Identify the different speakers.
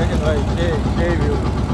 Speaker 1: Imagine, like, Day, day you.